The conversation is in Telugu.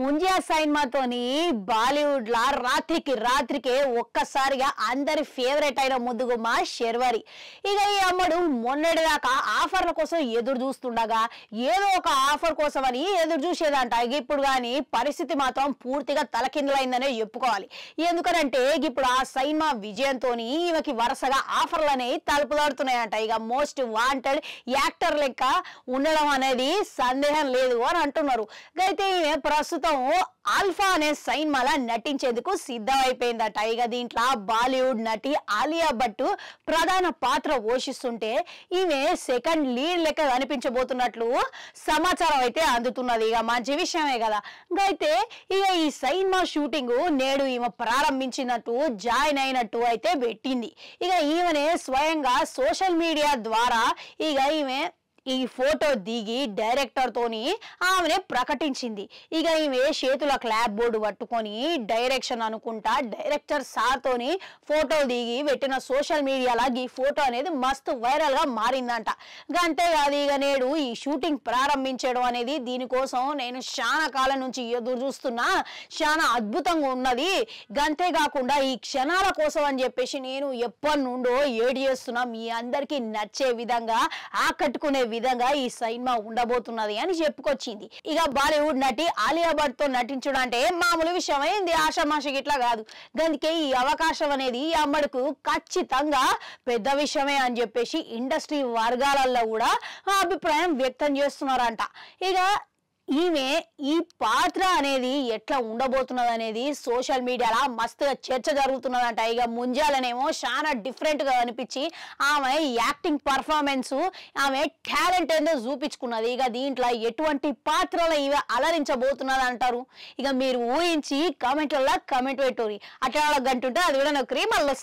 ముంజియా సైన్మాతోని బాలీవుడ్ లా రాత్రికి రాత్రికే ఒక్కసారిగా అందరి ఫేవరెట్ అయిన ముద్దుగుమ్మ శర్వరి. ఇక ఈ అమ్మడు మొన్నటిదాకా ఆఫర్ల కోసం ఎదురు చూస్తుండగా ఏదో ఒక ఆఫర్ కోసం అని ఎదురు చూసేదంట. ఇప్పుడు కానీ పరిస్థితి మాత్రం పూర్తిగా తలకిందులైందనే చెప్పుకోవాలి. ఎందుకనంటే ఇప్పుడు ఆ సైన్మా విజయంతో ఈమెకి వరుసగా ఆఫర్లు అనేవి తలుపులాడుతున్నాయంట. ఇక మోస్ట్ వాంటెడ్ యాక్టర్ లెక్క ఉండడం అనేది సందేహం లేదు అని అంటున్నారు. అయితే ఈమె ప్రస్తుతం ఆల్ఫా అనే సినిమాలో నటించేందుకు సిద్ధమైపోయిందట. ఇక దీంట్లో బాలీవుడ్ నటి ఆలియా భట్ ప్రధాన పాత్ర పోషిస్తుంటే ఈమె సెకండ్ లీడ్ లెక్క కనిపించబోతున్నట్లు సమాచారం అయితే అందుతున్నది. ఇక మంచి విషయమే కదా. అయితే ఇక ఈ సైన్మా షూటింగ్ నేడు ఈమె ప్రారంభించినట్టు జాయిన్ అయినట్టు అయితే పెట్టింది. ఇక ఈమెనే స్వయంగా సోషల్ మీడియా ద్వారా ఇక ఈమె ఈ ఫోటో దిగి డైరెక్టర్తోని ఆమెనే ప్రకటించింది. ఇక ఈమె చేతుల క్లాప్ బోర్డు పట్టుకొని డైరెక్షన్ అనుకుంటా డైరెక్టర్ సార్ తోని ఫోటో దిగి పెట్టిన సోషల్ మీడియాలో ఈ ఫోటో అనేది మస్తు వైరల్గా మారిందంట. అంతేకాదు ఇక నేడు ఈ షూటింగ్ ప్రారంభించడం అనేది దీనికోసం నేను చాలా కాలం నుంచి ఎదురు చూస్తున్నా చాలా అద్భుతంగా ఉన్నది. అంతేకాకుండా ఈ క్షణాల కోసం అని చెప్పేసి నేను ఎప్పటి నుండో ఏడి చేస్తున్నా మీ అందరికీ నచ్చే విధంగా ఆకట్టుకునే విధంగా ఈ సినిమా ఉండబోతున్నది అని చెప్పుకొచ్చింది. ఇక బాలీవుడ్ నటి ఆలియా భట్తో నటించడం అంటే మామూలు విషయమైంది ఆషామాషకి ఇట్లా కాదు. అందుకే ఈ అవకాశం అనేది ఈ అమ్మడుకు ఖచ్చితంగా పెద్ద విషయమే అని చెప్పేసి ఇండస్ట్రీ వర్గాలలో కూడా అభిప్రాయం వ్యక్తం చేస్తున్నారంట. ఇక ఈమె ఈ పాత్ర అనేది ఎట్లా ఉండబోతున్నది అనేది సోషల్ మీడియాలో మస్తుగా చర్చ జరుగుతున్నదంట. ఇక ముంజాలనేమో చాలా డిఫరెంట్గా అనిపించి ఆమె యాక్టింగ్ పర్ఫార్మెన్స్ ఆమె టాలెంట్ ఏందో చూపించుకున్నది. ఇక దీంట్లో ఎటువంటి పాత్రలు ఇవి అలరించబోతున్నది అంటారు ఇక మీరు ఊహించి కామెంట్లలో కమెంట్ పెట్టుర్రి అట్లా గంటుంటే అది కూడా నాకు మళ్ళీ